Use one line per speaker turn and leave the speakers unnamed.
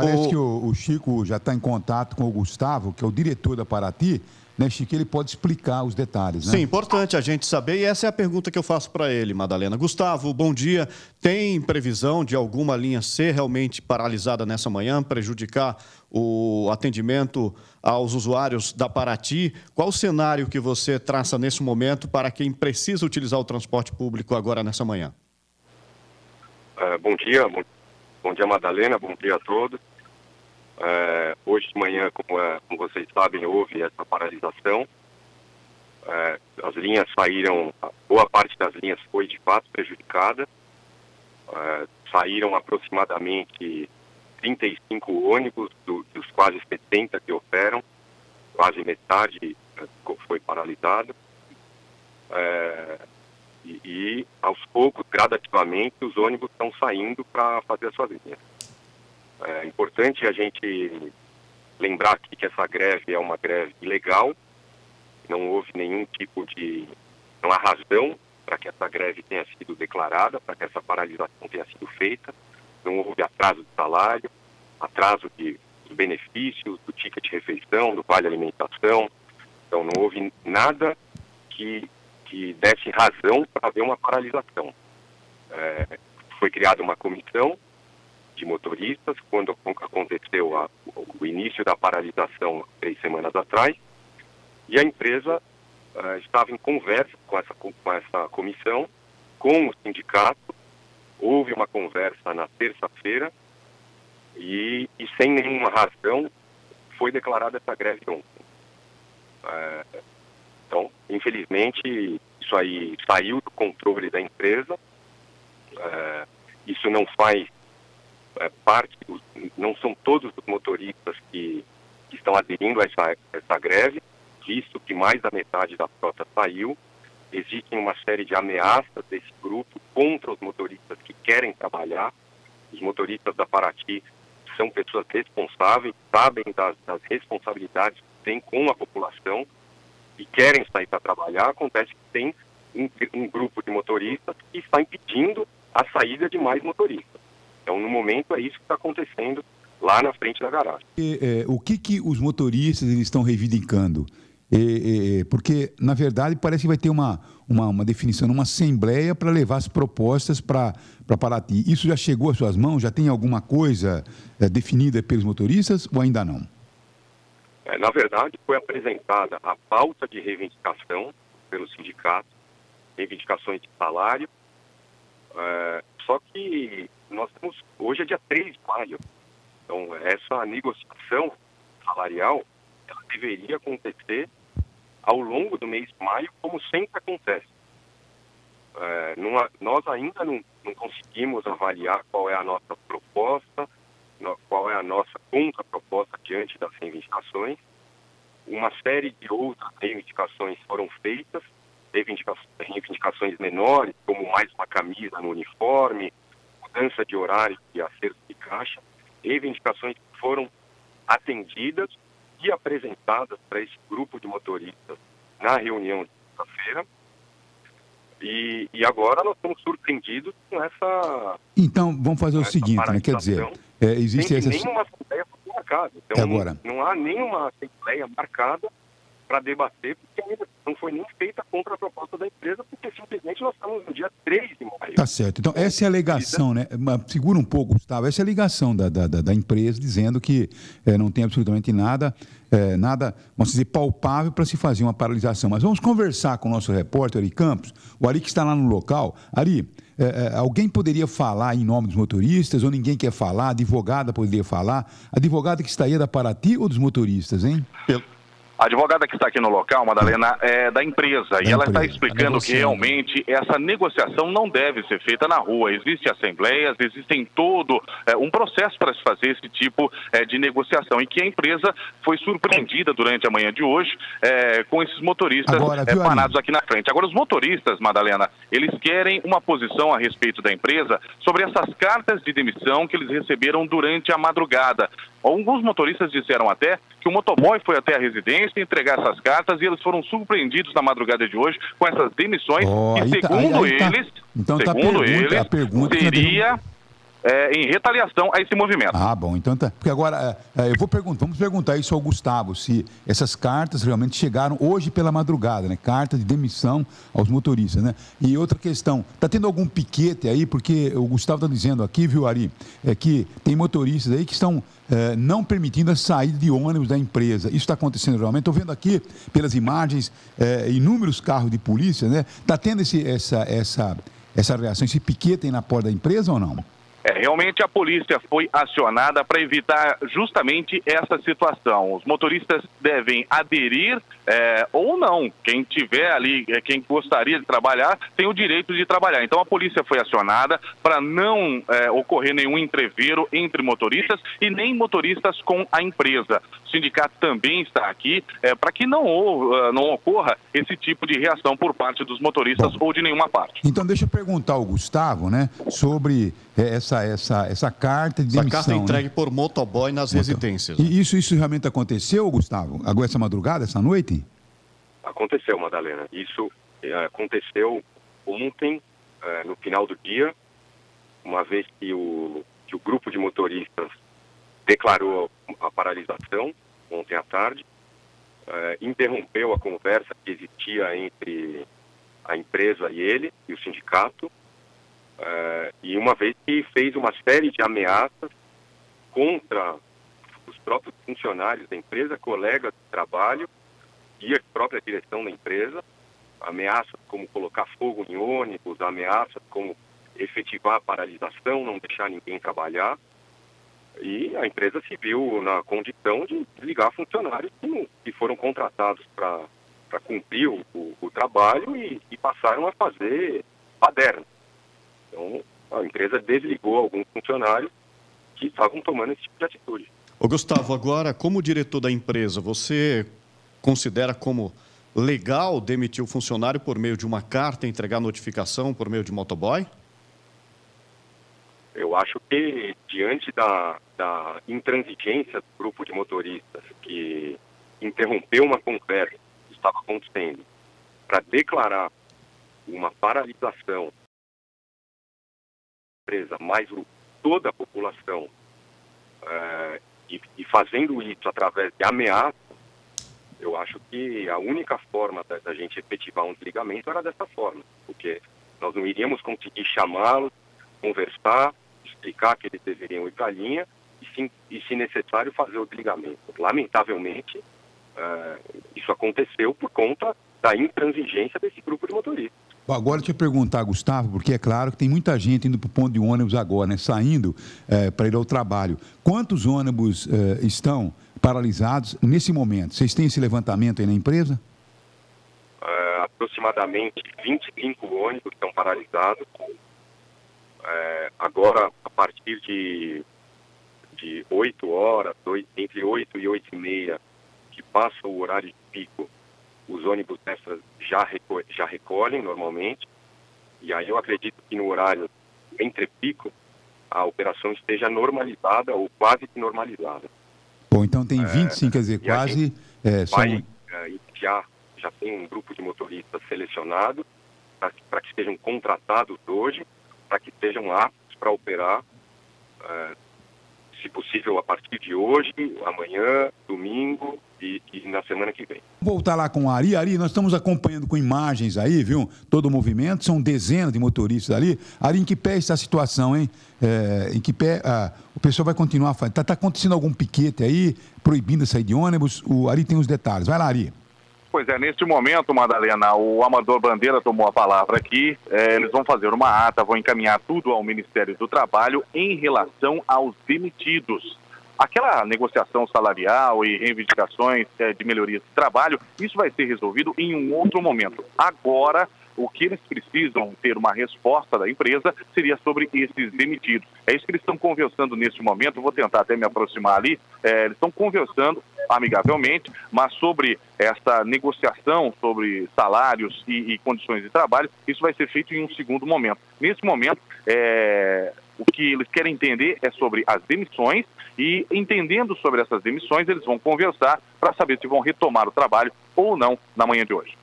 Parece o... que o, o Chico já está em contato com o Gustavo, que é o diretor da Paraty, né, Chico? Ele pode explicar os detalhes, né?
Sim, importante a gente saber, e essa é a pergunta que eu faço para ele, Madalena. Gustavo, bom dia. Tem previsão de alguma linha ser realmente paralisada nessa manhã, prejudicar o atendimento aos usuários da Paraty? Qual o cenário que você traça nesse momento para quem precisa utilizar o transporte público agora nessa manhã?
Uh, bom dia, bom, bom dia, Madalena, bom dia a todos. É, hoje de manhã, como, é, como, vocês sabem, houve essa paralisação. É, as linhas saíram, boa parte das linhas foi de fato prejudicada. É, saíram aproximadamente 35 ônibus do, dos quase 70 que operam, quase metade é, foi paralisada. É, e, e, aos poucos, gradativamente, os ônibus estão saindo para fazer as suas linhas. É importante a gente lembrar aqui que essa greve é uma greve ilegal, não houve nenhum tipo de. não há razão para que essa greve tenha sido declarada, para que essa paralisação tenha sido feita, não houve atraso de salário, atraso de, de benefícios, do ticket de refeição, do vale alimentação, então não houve nada que, que desse razão para haver uma paralisação. É, foi criada uma comissão de motoristas, quando aconteceu a, o início da paralisação três semanas atrás, e a empresa uh, estava em conversa com essa, com essa comissão, com o sindicato, houve uma conversa na terça-feira, e, e, sem nenhuma razão foi declarada essa greve ontem. Uh, então, infelizmente, isso aí saiu do controle da empresa, uh, isso não faz é, parte, não são todos os motoristas que, que estão aderindo a essa, essa greve, visto que mais da metade da frota saiu. Existem uma série de ameaças desse grupo contra os motoristas que querem trabalhar. Os motoristas da Paraty são pessoas responsáveis, sabem das, das responsabilidades que têm com a população e querem sair para trabalhar. Acontece que tem um, um grupo de motoristas que está impedindo a saída de mais motoristas. Então, no momento, é isso que está acontecendo lá na frente da garagem.
E, é, o que, que os motoristas eles estão reivindicando? E, e, porque, na verdade, parece que vai ter uma, uma, uma definição, uma assembleia para levar as propostas para Paraty. Isso já chegou às suas mãos? Já tem alguma coisa é, definida pelos motoristas ou ainda não?
É, na verdade, foi apresentada a pauta de reivindicação pelo sindicato, reivindicações de salário, é, só que nós temos, hoje é dia 3 de maio, então essa negociação salarial, ela deveria acontecer ao longo do mês de maio, como sempre acontece. É, não, nós ainda não, não, conseguimos avaliar qual é a nossa proposta, qual é a nossa contraproposta diante das reivindicações. Uma série de outras reivindicações foram feitas, reivindicações, menores, como mais uma camisa no uniforme, mudança de horário e acerto de caixa, reivindicações que foram atendidas e apresentadas para esse grupo de motoristas na reunião de sexta-feira. E, e, agora nós estamos surpreendidos com essa.
Então, vamos fazer o seguinte, né? Quer dizer, é, existe essa.
Nenhuma assembleia marcada. Então, agora. não há nenhuma assembleia marcada para debater, porque ainda não foi nem feita contra a proposta da empresa, porque simplesmente nós estamos no dia 3 de maio.
Tá certo. Então, essa é a alegação, né? Segura um pouco, Gustavo. Essa é a alegação da, da, da empresa dizendo que é, não tem absolutamente nada, é, nada, vamos dizer, palpável para se fazer uma paralisação. Mas vamos conversar com o nosso repórter Ari Campos, o Ari que está lá no local. Ari, é, alguém poderia falar em nome dos motoristas ou ninguém quer falar? A advogada poderia falar? A advogada que está aí é da Paraty ou dos motoristas, hein?
Pelo a advogada que está aqui no local, Madalena, é da empresa da e ela está explicando que realmente essa negociação não deve ser feita na rua. Existem assembleias, existem todo é, um processo para se fazer esse tipo é, de negociação e que a empresa foi surpreendida durante a manhã de hoje é, com esses motoristas Agora, é, parados aqui na frente. Agora, os motoristas, Madalena, eles querem uma posição a respeito da empresa sobre essas cartas de demissão que eles receberam durante a madrugada. Alguns motoristas disseram até que o motoboy foi até a residência entregar essas cartas e eles foram surpreendidos na madrugada de hoje com essas demissões oh, e segundo tá, aí, aí tá. eles, então, segundo tá eles,
a pergunta seria
é, em retaliação a esse movimento.
Ah, bom, então tá. Porque agora, é, é, eu vou perguntar, vamos perguntar isso ao Gustavo, se essas cartas realmente chegaram hoje pela madrugada, né? Carta de demissão aos motoristas, né? E outra questão, tá tendo algum piquete aí, porque o Gustavo está dizendo aqui, viu, Ari, é que tem motoristas aí que estão é, não permitindo a saída de ônibus da empresa. Isso está acontecendo realmente. Estou vendo aqui, pelas imagens, é, inúmeros carros de polícia, né? Está tendo esse, essa, essa, essa reação, esse piquete aí na porta da empresa ou não?
É, realmente a polícia foi acionada para evitar justamente essa situação. Os motoristas devem aderir é, ou não. Quem tiver ali, é, quem gostaria de trabalhar, tem o direito de trabalhar. Então a polícia foi acionada para não é, ocorrer nenhum entreveiro entre motoristas e nem motoristas com a empresa. O sindicato também está aqui é, para que não, uh, não ocorra esse tipo de reação por parte dos motoristas Bom, ou de nenhuma parte.
Então deixa eu perguntar ao Gustavo, né, sobre essa, essa, essa carta de demissão.
Essa carta entregue né? por motoboy nas residências.
Né? E isso, isso realmente aconteceu, Gustavo? Agora essa madrugada, essa noite?
Aconteceu, Madalena. Isso é, aconteceu ontem, é, no final do dia, uma vez que o, que o grupo de motoristas declarou a paralisação ontem à tarde, é, interrompeu a conversa que existia entre a empresa e ele, e o sindicato, Uh, e uma vez que fez uma série de ameaças contra os próprios funcionários da empresa, colegas de trabalho e a própria direção da empresa, ameaças como colocar fogo em ônibus, ameaças como efetivar a paralisação, não deixar ninguém trabalhar. E a empresa se viu na condição de desligar funcionários que, que foram contratados para cumprir o, o trabalho e, e passaram a fazer paderno. Então, a empresa desligou alguns funcionários que estavam tomando esse tipo de atitude.
Ô Gustavo, agora, como diretor da empresa, você considera como legal demitir o funcionário por meio de uma carta, entregar notificação por meio de motoboy?
Eu acho que, diante da, da intransigência do grupo de motoristas que interrompeu uma conversa que estava acontecendo para declarar uma paralisação empresa, mais toda a população, é, e, e, fazendo isso através de ameaça, eu acho que a única forma da, da, gente efetivar um desligamento era dessa forma, porque nós não iríamos conseguir chamá-los, conversar, explicar que eles deveriam ir para a linha e, sim, e, se necessário, fazer o desligamento. Lamentavelmente, é, isso aconteceu por conta da intransigência desse grupo de motoristas.
Agora deixa eu perguntar, Gustavo, porque é claro que tem muita gente indo para o ponto de ônibus agora, né, saindo é, para ir ao trabalho. Quantos ônibus é, estão paralisados nesse momento? Vocês têm esse levantamento aí na empresa?
É, aproximadamente 25 ônibus estão paralisados. É, agora, a partir de, de 8 horas, 8, entre 8 e 8 e meia, que passa o horário de pico, os ônibus extras já, reco já recolhem normalmente, e aí eu acredito que no horário entre pico a operação esteja normalizada ou quase que normalizada.
Bom, então tem 25, é, quer dizer, quase...
É, vai é, já, já tem um grupo de motoristas selecionado para que sejam contratados hoje, para que estejam aptos para operar é, se possível, a partir de hoje, amanhã, domingo e, e, na semana que vem.
Voltar lá com a Ari. Ari, nós estamos acompanhando com imagens aí, viu? Todo o movimento, são dezenas de motoristas ali. Ari, em que pé está a situação, hein? É, em que pé ah, o pessoal vai continuar? Está tá acontecendo algum piquete aí, proibindo sair de ônibus? O Ari tem os detalhes. Vai lá, Ari.
Pois é, neste momento, Madalena, o Amador Bandeira tomou a palavra aqui. É, eles vão fazer uma ata, vão encaminhar tudo ao Ministério do Trabalho em relação aos demitidos. Aquela negociação salarial e reivindicações é, de melhorias de trabalho, isso vai ser resolvido em um outro momento. Agora, o que eles precisam ter uma resposta da empresa seria sobre esses demitidos. É isso que eles estão conversando neste momento. Vou tentar até me aproximar ali. É, eles estão conversando amigavelmente, mas sobre essa negociação sobre salários e, e, condições de trabalho, isso vai ser feito em um segundo momento. Nesse momento, é, o que eles querem entender é sobre as demissões e, entendendo sobre essas demissões, eles vão conversar para saber se vão retomar o trabalho ou não na manhã de hoje.